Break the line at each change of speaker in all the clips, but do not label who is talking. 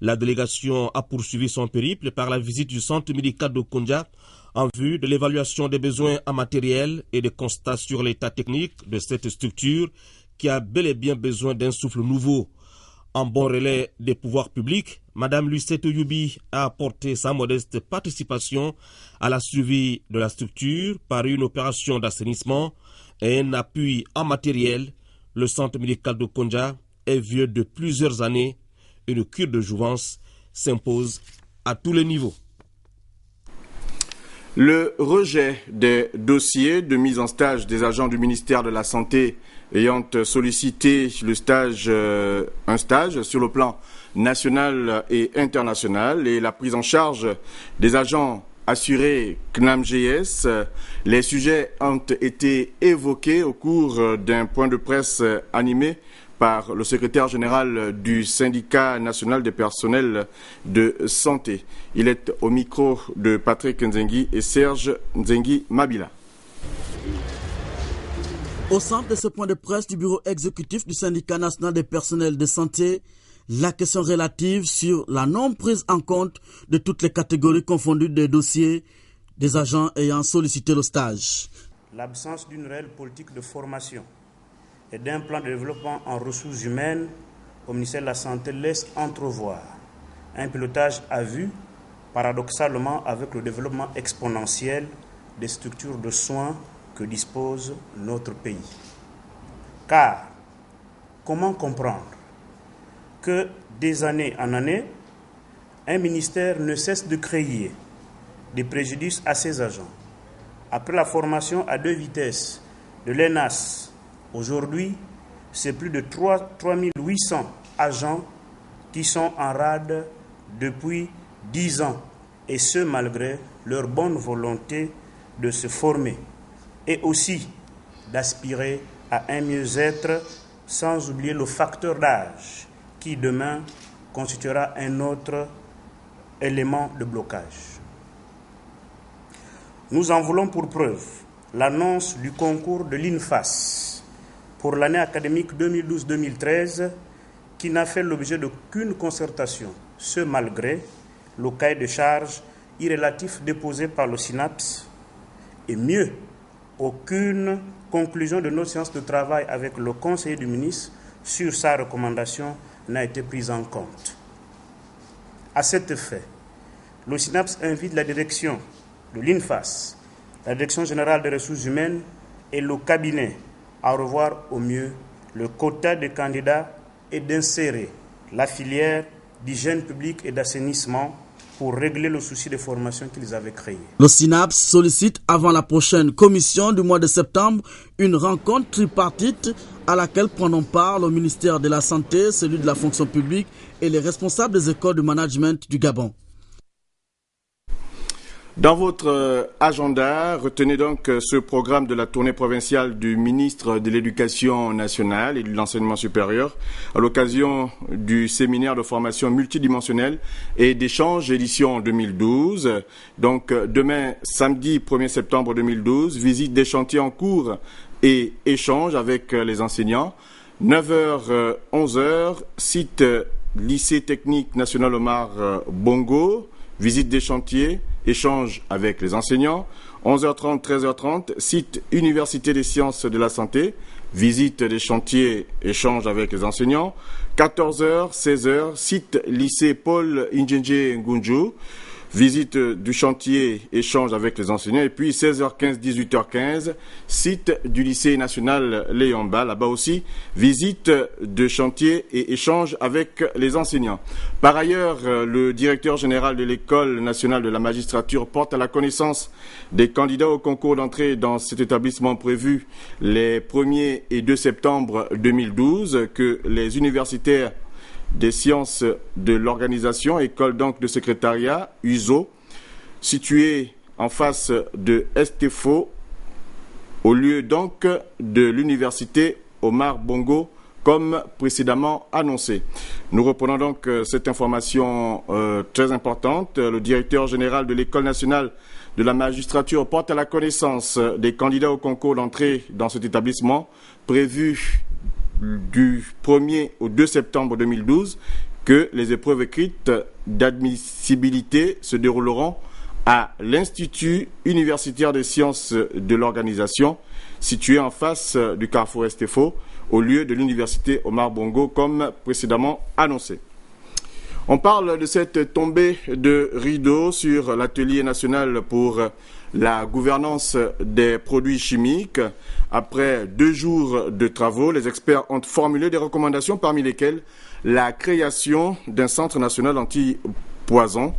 La délégation a poursuivi son périple par la visite du centre médical de Kondja en vue de l'évaluation des besoins en matériel et des constats sur l'état technique de cette structure qui a bel et bien besoin d'un souffle nouveau. En bon relais des pouvoirs publics, Madame Lucette Yubi a apporté sa modeste participation à la suivi de la structure par une opération d'assainissement et un appui en matériel. Le centre médical de Konja est vieux de plusieurs années. Une cure de jouvence s'impose à tous les niveaux.
Le rejet des dossiers de mise en stage des agents du ministère de la Santé ayant sollicité le stage, euh, un stage sur le plan national et international et la prise en charge des agents assurés CNAMGS. Les sujets ont été évoqués au cours d'un point de presse animé par le secrétaire général du syndicat national des personnels de santé. Il est au micro de Patrick Nzengi et Serge Nzengi Mabila.
Au centre de ce point de presse du bureau exécutif du syndicat national des personnels de santé, la question relative sur la non prise en compte de toutes les catégories confondues des dossiers des agents ayant sollicité le stage.
L'absence d'une réelle politique de formation et d'un plan de développement en ressources humaines au ministère de la Santé laisse entrevoir un pilotage à vue, paradoxalement avec le développement exponentiel des structures de soins que dispose notre pays. Car, comment comprendre que des années en année, un ministère ne cesse de créer des préjudices à ses agents? Après la formation à deux vitesses de l'ENAS Aujourd'hui, c'est plus de 3, 3800 agents qui sont en rade depuis 10 ans, et ce malgré leur bonne volonté de se former et aussi d'aspirer à un mieux-être sans oublier le facteur d'âge qui demain constituera un autre élément de blocage. Nous en voulons pour preuve l'annonce du concours de l'INFAS pour l'année académique 2012-2013 qui n'a fait l'objet d'aucune concertation, ce malgré le cahier de charges irrélatif déposé par le SYNAPS et mieux, aucune conclusion de notre séance de travail avec le conseiller du ministre sur sa recommandation n'a été prise en compte. À cet effet, le SYNAPS invite la direction de l'INFAS, la direction générale des ressources humaines et le cabinet à revoir au mieux le quota de candidats et d'insérer la filière d'hygiène publique et d'assainissement pour régler le souci de formation qu'ils avaient créé.
Le SYNAPS sollicite avant la prochaine commission du mois de septembre une rencontre tripartite à laquelle prendront part le ministère de la Santé, celui de la fonction publique et les responsables des écoles de management du Gabon.
Dans votre euh, agenda, retenez donc euh, ce programme de la tournée provinciale du ministre de l'Éducation nationale et de l'enseignement supérieur à l'occasion du séminaire de formation multidimensionnelle et d'échange édition 2012. Donc euh, demain, samedi 1er septembre 2012, visite des chantiers en cours et échange avec les enseignants. 9h, 11h, site lycée technique national Omar Bongo, visite des chantiers échange avec les enseignants. 11h30, 13h30, site Université des sciences de la santé, visite des chantiers, échange avec les enseignants. 14h, 16h, site lycée Paul Injenje Ngunju, visite du chantier, échange avec les enseignants. Et puis 16h15, 18h15, site du lycée national Léomba. Là-bas aussi, visite de chantier et échange avec les enseignants. Par ailleurs, le directeur général de l'école nationale de la magistrature porte à la connaissance des candidats au concours d'entrée dans cet établissement prévu les 1er et 2 septembre 2012 que les universitaires des sciences de l'organisation, école donc de secrétariat, USO, située en face de Estefo, au lieu donc de l'université Omar Bongo, comme précédemment annoncé. Nous reprenons donc euh, cette information euh, très importante. Le directeur général de l'École nationale de la magistrature porte à la connaissance des candidats au concours d'entrée dans cet établissement prévu du 1er au 2 septembre 2012 que les épreuves écrites d'admissibilité se dérouleront à l'Institut universitaire des sciences de l'organisation, situé en face du carrefour Estefo, au lieu de l'université Omar Bongo, comme précédemment annoncé. On parle de cette tombée de rideau sur l'atelier national pour la gouvernance des produits chimiques. Après deux jours de travaux, les experts ont formulé des recommandations parmi lesquelles la création d'un centre national anti-poison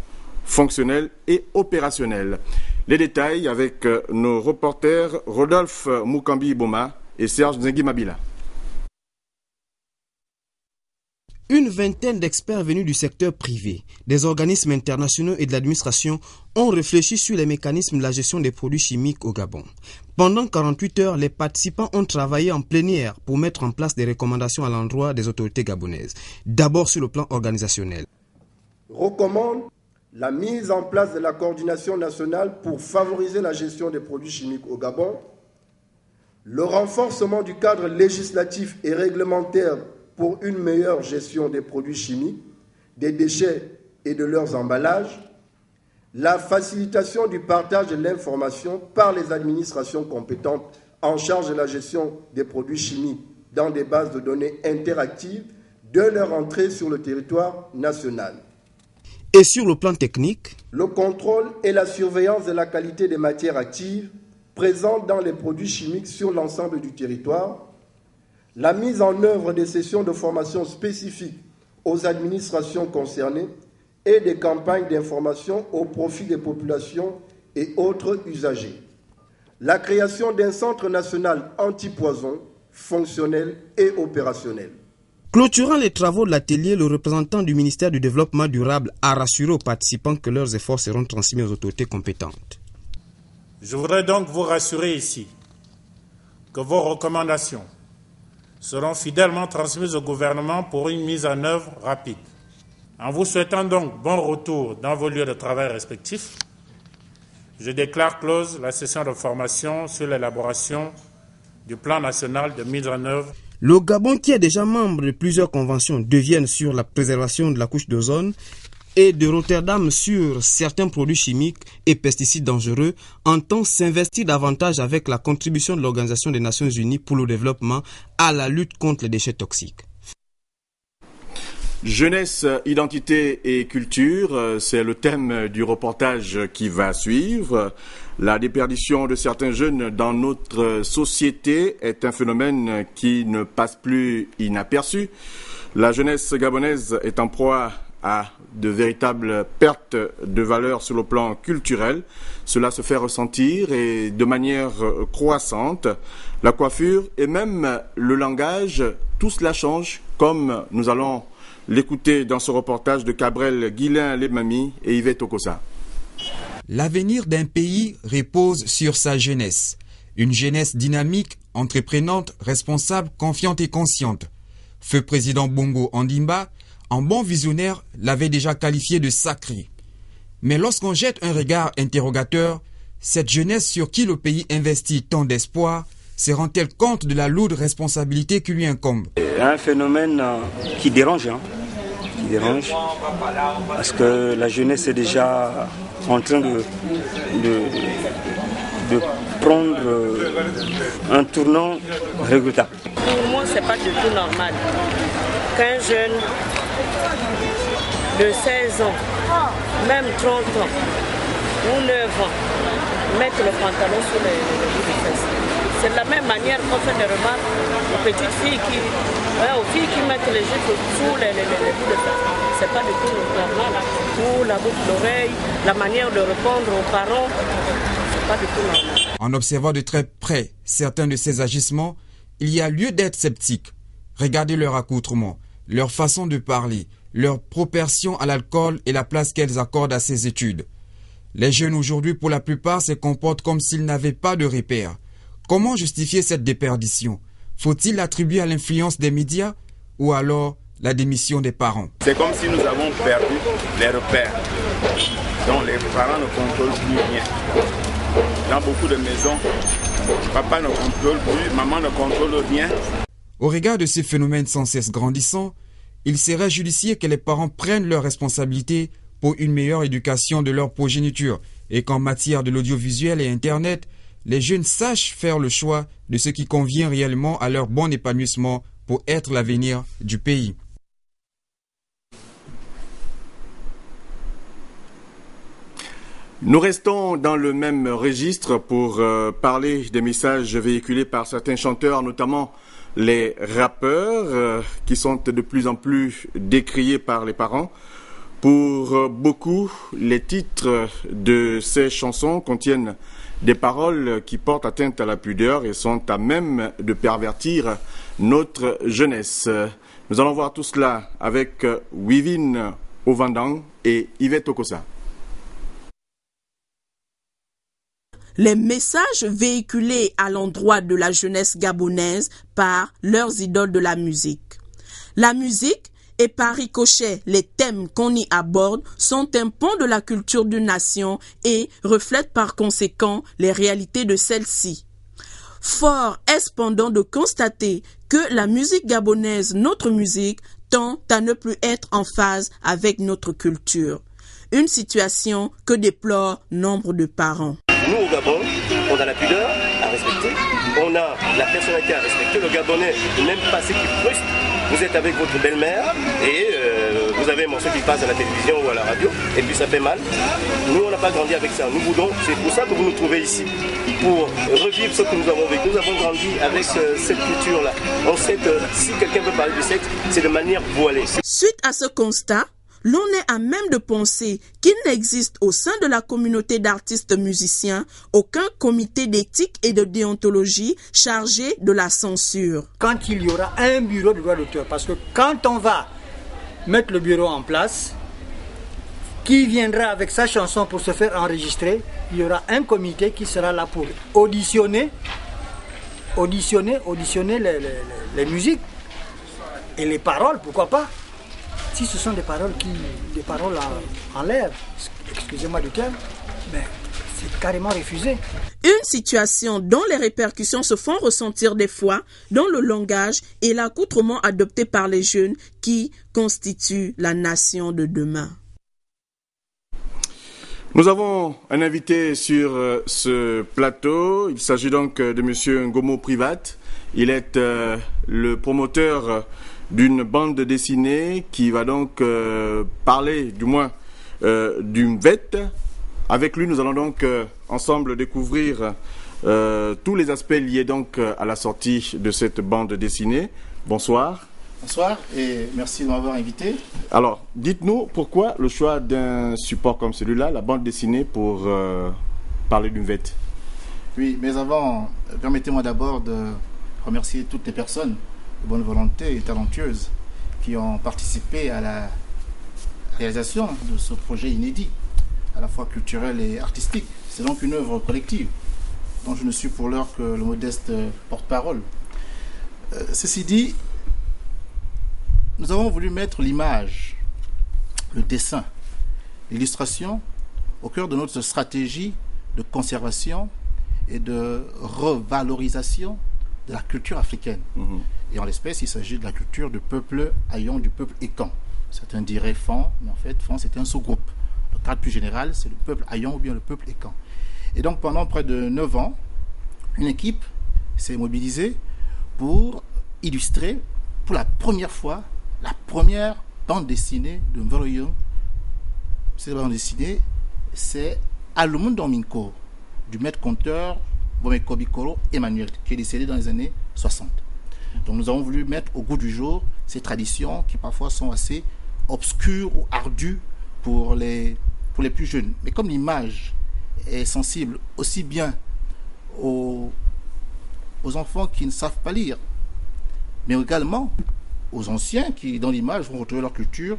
fonctionnel et opérationnel. Les détails avec nos reporters Rodolphe Mukambi Boma et Serge Zengi Mabila.
Une vingtaine d'experts venus du secteur privé, des organismes internationaux et de l'administration ont réfléchi sur les mécanismes de la gestion des produits chimiques au Gabon. Pendant 48 heures, les participants ont travaillé en plénière pour mettre en place des recommandations à l'endroit des autorités gabonaises. D'abord sur le plan organisationnel.
Recommande la mise en place de la coordination nationale pour favoriser la gestion des produits chimiques au Gabon, le renforcement du cadre législatif et réglementaire pour une meilleure gestion des produits chimiques, des déchets et de leurs emballages, la facilitation du partage de l'information par les administrations compétentes en charge de la gestion des produits chimiques dans des bases de données interactives de leur entrée sur le territoire national.
Et sur le plan technique
Le contrôle et la surveillance de la qualité des matières actives présentes dans les produits chimiques sur l'ensemble du territoire, la mise en œuvre des sessions de formation spécifiques aux administrations concernées et des campagnes d'information au profit des populations et autres usagers. La création d'un centre national anti-poison fonctionnel et opérationnel.
Clôturant les travaux de l'atelier, le représentant du ministère du Développement durable a rassuré aux participants que leurs efforts seront transmis aux autorités compétentes.
Je voudrais donc vous rassurer ici que vos recommandations seront fidèlement transmises au gouvernement pour une mise en œuvre rapide. En vous souhaitant donc bon retour dans vos lieux de travail respectifs, je déclare close la session de formation sur l'élaboration du plan national de mise en œuvre.
Le Gabon, qui est déjà membre de plusieurs conventions, deviennent sur la préservation de la couche d'ozone et de Rotterdam sur certains produits chimiques et pesticides dangereux entend s'investir davantage avec la contribution de l'Organisation des Nations Unies pour le développement à la lutte contre les déchets toxiques.
Jeunesse, identité et culture, euh, c'est le thème du reportage qui va suivre. La déperdition de certains jeunes dans notre société est un phénomène qui ne passe plus inaperçu. La jeunesse gabonaise est en proie à de véritables pertes de valeur sur le plan culturel. Cela se fait ressentir et de manière croissante. La coiffure et même le langage, tout cela change comme nous allons l'écouter dans ce reportage de Cabrel Guilain Lemami et Yvette Okosa.
L'avenir d'un pays repose sur sa jeunesse. Une jeunesse dynamique, entreprenante, responsable, confiante et consciente. Feu président Bongo Andimba, en bon visionnaire, l'avait déjà qualifié de sacré. Mais lorsqu'on jette un regard interrogateur, cette jeunesse sur qui le pays investit tant d'espoir se rend-elle compte de la lourde responsabilité qui lui incombe?
Un phénomène euh, qui dérange, hein, qui dérange, parce que la jeunesse est déjà en train de, de, prendre euh, un tournant regrettable.
Pour moi, c'est pas du tout normal qu'un jeune de 16 ans, même 30 ans ou 9 ans, mettre le pantalon sur les, les bouts de fesses. C'est de la même manière qu'on fait des remarques aux petites filles qui, aux filles qui mettent les jupes sous les, les, bouts de fesses. C'est pas du tout normal. Ou la boucle d'oreille, la manière de répondre aux parents, c'est pas du tout normal.
En observant de très près certains de ces agissements, il y a lieu d'être sceptique. Regardez leur accoutrement, leur façon de parler, leur proportion à l'alcool et la place qu'elles accordent à ces études. Les jeunes aujourd'hui, pour la plupart, se comportent comme s'ils n'avaient pas de repères. Comment justifier cette déperdition? Faut-il l'attribuer à l'influence des médias ou alors la démission des parents?
C'est comme si nous avons perdu les repères. Donc les parents ne contrôlent plus rien. Dans beaucoup de maisons, papa ne contrôle plus, maman ne contrôle rien.
Au regard de ces phénomènes sans cesse grandissants, il serait judicieux que les parents prennent leurs responsabilités pour une meilleure éducation de leur progéniture et qu'en matière de l'audiovisuel et Internet, les jeunes sachent faire le choix de ce qui convient réellement à leur bon épanouissement pour être l'avenir du pays.
Nous restons dans le même registre pour euh, parler des messages véhiculés par certains chanteurs, notamment les rappeurs, euh, qui sont de plus en plus décriés par les parents. Pour euh, beaucoup, les titres de ces chansons contiennent des paroles qui portent atteinte à la pudeur et sont à même de pervertir notre jeunesse. Nous allons voir tout cela avec Wivin Ovandang et Yvette Okosa.
Les messages véhiculés à l'endroit de la jeunesse gabonaise par leurs idoles de la musique. La musique et par ricochet les thèmes qu'on y aborde sont un pont de la culture d'une nation et reflètent par conséquent les réalités de celle-ci. Fort est cependant de constater que la musique gabonaise, notre musique, tend à ne plus être en phase avec notre culture. Une situation que déplorent nombre de parents.
Nous, au Gabon, on a la pudeur à respecter, on a la personnalité à respecter. Le Gabonais n'aime pas ce qui frustre. Vous êtes avec votre belle-mère et euh, vous avez un morceau qui passe à la télévision ou à la radio et puis ça fait mal. Nous, on n'a pas grandi avec ça. Nous voulons, c'est pour ça que vous nous trouvez ici, pour revivre ce que nous avons vécu. Nous avons grandi avec euh, cette culture-là. On sait que si quelqu'un veut parler du sexe, c'est de manière voilée.
Suite à ce constat, l'on est à même de penser qu'il n'existe au sein de la communauté d'artistes musiciens aucun comité d'éthique et de déontologie chargé de la censure.
Quand il y aura un bureau de droit d'auteur, parce que quand on va mettre le bureau en place, qui viendra avec sa chanson pour se faire enregistrer, il y aura un comité qui sera là pour auditionner, auditionner, auditionner les, les musiques et les paroles, pourquoi pas si ce sont des paroles qui, des paroles en, l'air, excusez-moi du terme, mais c'est carrément refusé.
Une situation dont les répercussions se font ressentir des fois dans le langage et l'accoutrement adopté par les jeunes qui constituent la nation de demain.
Nous avons un invité sur euh, ce plateau. Il s'agit donc euh, de M. Ngomo Privat. Il est euh, le promoteur d'une bande dessinée qui va donc euh, parler, du moins, euh, d'une vette. Avec lui, nous allons donc ensemble découvrir tous les aspects liés donc à la sortie de cette bande dessinée. Bonsoir.
Bonsoir et merci de m'avoir invité.
Alors, dites-nous pourquoi le choix d'un support comme celui-là, la bande dessinée, pour parler d'une vette
Oui, mais avant, permettez-moi d'abord de remercier toutes les personnes de bonne volonté et talentueuses qui ont participé à la réalisation de ce projet inédit, à la fois culturel et artistique. C'est donc une œuvre collective dont je ne suis pour l'heure que le modeste porte-parole. Euh, ceci dit, nous avons voulu mettre l'image, le dessin, l'illustration au cœur de notre stratégie de conservation et de revalorisation de la culture africaine. Mhm. Et en l'espèce, il s'agit de la culture du peuple haïon, du peuple écan. Certains diraient Fan, mais en fait, Fan, c'est un sous-groupe. Le cadre plus général, c'est le peuple haïon ou bien le peuple écan. Et donc, pendant près de 9 ans, une équipe s'est mobilisée pour illustrer pour la première fois la première bande dessinée de Mvoroyon. Cette bande dessinée, c'est Alumund Domingo, du maître conteur Bomeko Bikoro Emmanuel, qui est décédé dans les années 60. Donc nous avons voulu mettre au goût du jour ces traditions qui parfois sont assez obscures ou ardues pour les, pour les plus jeunes. Mais comme l'image est sensible aussi bien aux, aux enfants qui ne savent pas lire, mais également aux anciens qui, dans l'image, vont retrouver leur culture,